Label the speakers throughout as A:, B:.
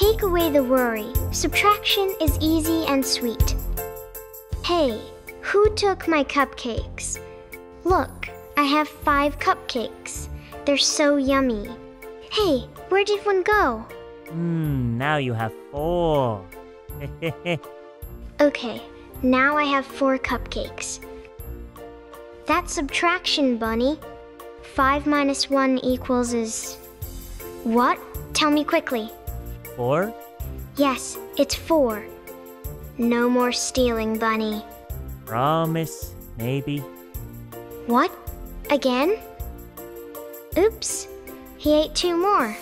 A: Take away the worry. Subtraction is easy and sweet. Hey, who took my cupcakes? Look, I have five cupcakes. They're so yummy. Hey, where did one go?
B: Hmm, now you have four.
A: Okay, now I have four cupcakes. That's subtraction, Bunny. Five minus one equals is. What? Tell me quickly.
B: Four?
A: Yes, it's four. No more stealing, Bunny.
B: Promise, maybe.
A: What? Again? Oops, he ate two more.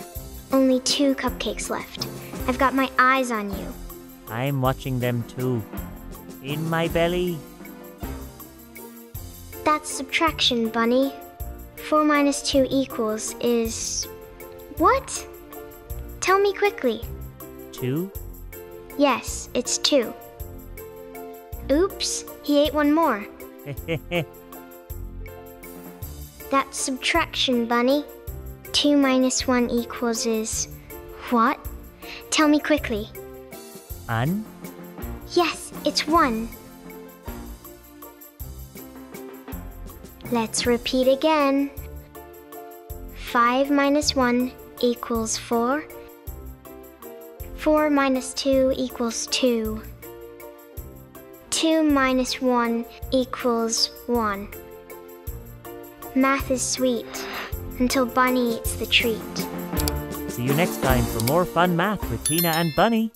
A: Only two cupcakes left. I've got my eyes on you.
B: I'm watching them too. In my belly.
A: That's subtraction, Bunny. 4 minus 2 equals is. What? Tell me quickly.
B: Two?
A: Yes, it's 2. Oops, he ate one more. That's subtraction, Bunny. 2 minus 1 equals is. What? Tell me quickly.
B: An?
A: Yes, it's 1. Let's repeat again. 5 minus 1 equals 4. 4 minus 2 equals 2. 2 minus 1 equals 1. Math is sweet until Bunny eats the treat.
B: See you next time for more fun math with Tina and Bunny.